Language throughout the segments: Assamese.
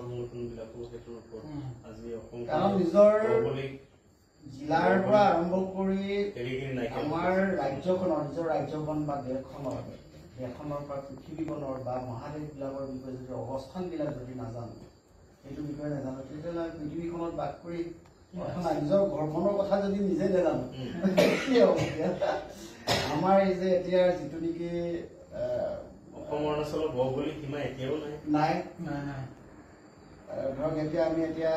সংগঠনবিলাকো সেইটোৰ ওপৰত আজি কাৰণ নিজৰ জিলাৰ পৰা আৰম্ভ কৰি আমাৰ ৰাজ্যখনৰ নিজৰ ৰাজ্যখন বা দেশখনৰ দেশখনৰ পৰা পৃথিৱীখনৰ বা মহাদেশবিলাকৰ বিষয়ে যদি অৱস্থানবিলাক যদি নাজানো সেইটো বিষয়ে নাজানো তেতিয়াহ'লে আমি পৃথিৱীখনত বাস কৰি নাই নিজৰ ঘৰখনৰ কথা যদি নিজে নাজানো? আমাৰ এই যে এতিয়া যিটো নেকি অসম অৰুণাচলৰ ভৌগোলিক সীমা এতিয়াও নাই। নাই। আহ, ধৰক এতিয়া আমি এতিয়া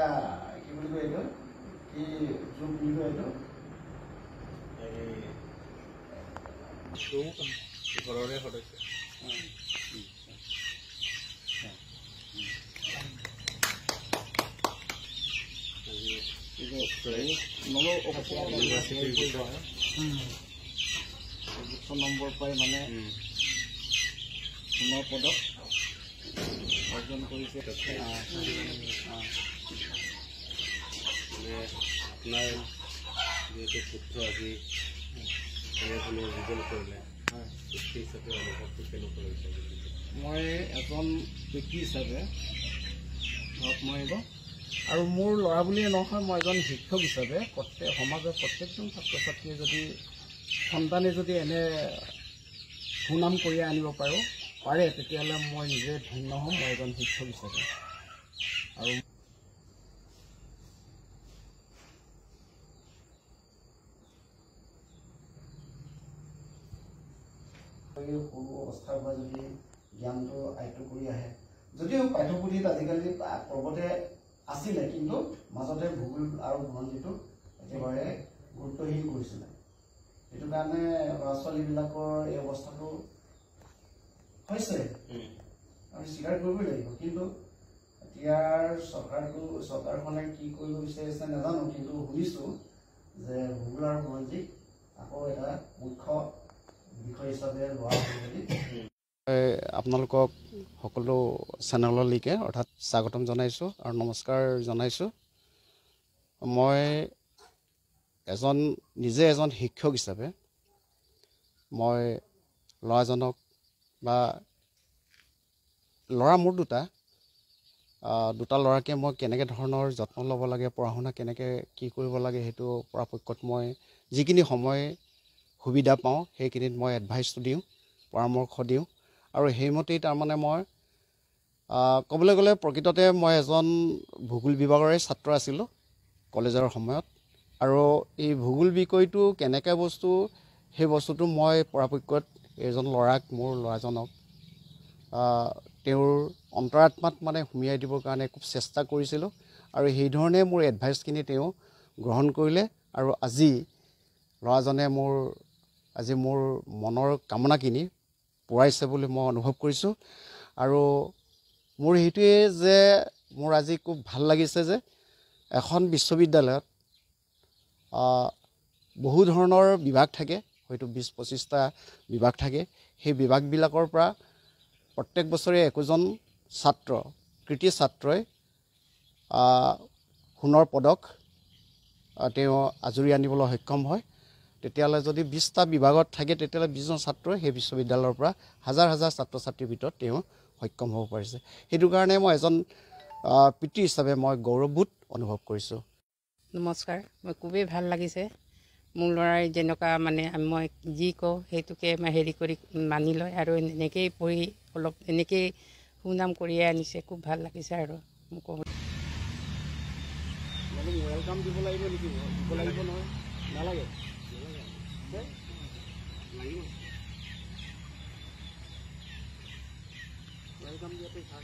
কি বুলি কয় এইটো? কি যুগ বুলি কয় এইটো? এই ঘৰৰে সদস্য। নম্বৰ পাই মানে সোণৰ পদক অৰ্জন কৰিছে। মানে আপোনাৰ যিহেতু পুত্ৰ আজি এনেধৰণৰ জীৱন কৰিলে হিচাপে অনুভৱটো কেনেকুৱা হৈছে মই এজন ব্যক্তি হিচাপে ধৰক মই আৰু মোৰ ল'ৰা বুলিয়ে নহয় মই এজন শিক্ষক হিচাপে প্ৰত্যেক সমাজৰ প্ৰত্যেকজন ছাত্ৰ ছাত্ৰীয়ে যদি সন্তানে যদি এনে সুনাম কঢ়িয়াই আনিব পাৰোঁ পাৰে তেতিয়াহ'লে মই নিজে ধন্য হ'ম মই এজন শিক্ষক হিচাপে। আৰু সৰু অৱস্থাৰ পৰা যদি জ্ঞানটো আয়ত্ব কৰি আহে যদিও পাঠ্যপুথিত আজিকালি পৰ্বতে আছিলে কিন্তু মাজতে ভূগোল আৰু বুৰঞ্জীটো একেবাৰে গুৰুত্বহীন কৰিছিলে। সেইটো কাৰণে ল'ৰা ছোৱালীবিলাকৰ এই অৱস্থাটো হৈছে আমি স্বীকাৰ কৰিবই লাগিব কিন্তু এতিয়াৰ চৰকাৰটো চৰকাৰখনে কি কৰিব বিচাৰিছে নাজানো কিন্তু শুনিছোঁ যে ভূগোল আৰু বুৰঞ্জীক আকৌ এটা মুখ্য বিষয় হিচাপে লোৱা হ'ব বুলি আপোনালোকক সকলো চেনেললৈকে অৰ্থাৎ স্বাগতম জনাইছোঁ আৰু নমস্কাৰ জনাইছোঁ। মই এজন নিজে এজন শিক্ষক হিচাপে মই ল'ৰাজনক বা ল'ৰা মোৰ দুটা দুটা ল'ৰাকে মই কেনেকৈ ধৰণৰ যত্ন ল'ব লাগে পঢ়া শুনা কেনেকৈ কি কৰিব লাগে সেইটো পৰাপক্ষত মই যিখিনি সময় সুবিধা পাওঁ সেইখিনিত মই এডভাইচটো দিওঁ পৰামৰ্শ দিওঁ আৰু সেইমতেই তাৰমানে মই ক'বলৈ গ'লে প্ৰকৃততে মই এজন ভূগোল বিভাগৰে ছাত্ৰ আছিলোঁ কলেজৰ সময়ত আৰু এই ভূগোল বিষয়টো কেনেকৈ বস্তু সেই বস্তুটো মই পৰাপক্ষত এজন ল'ৰাক মোৰ ল'ৰাজনক তেওঁৰ অন্তৰাত্মাত মানে সুমিয়াই দিবৰ কাৰণে খুব চেষ্টা কৰিছিলোঁ আৰু সেইধৰণে মোৰ এডভাইচখিনি তেওঁ গ্ৰহণ কৰিলে আৰু আজি ল'ৰাজনে মোৰ আজি মোৰ মনৰ কামনাখিনি পূৰাইছে বুলি মই অনুভৱ কৰিছোঁ আৰু মোৰ সেইটোৱে যে মোৰ আজি খুব ভাল লাগিছে যে এখন বিশ্ববিদ্যালয়ত বহু ধৰণৰ বিভাগ থাকে। হয়তো বিছ পঁচিছটা বিভাগ থাকে। সেই বিভাগবিলাকৰ পৰা প্ৰত্যেক বছৰে একোজন ছাত্ৰ কৃতি ছাত্ৰই সোণৰ পদক তেওঁ আজুৰি আনিবলৈ সক্ষম হয়। তেতিয়াহ'লে যদি বিছটা বিভাগত থাকে তেতিয়াহ'লে বিছজন ছাত্ৰই সেই বিশ্ববিদ্যালয়ৰ পৰা হাজাৰ হাজাৰ ছাত্ৰ ছাত্ৰীৰ ভিতৰত তেওঁ সক্ষম হ'ব পাৰিছে। সেইটো কাৰণে মই এজন পিতৃ হিচাপে মই গৌৰৱবোধ অনুভৱ কৰিছোঁ। নমস্কাৰ মই খুবেই ভাল লাগিছে। মোৰ ল'ৰাই যেনেকুৱা মানে মই যি কওঁ সেইটোকে হেৰি কৰি মানি লয় আৰু এনেকেই পঢ়ি অলপ এনেকেই সুনাম কঢ়িয়াই আনিছে খুব ভাল লাগিছে আৰু মোক ৱেলকাম দিয়াটো ভাল